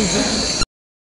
amazing.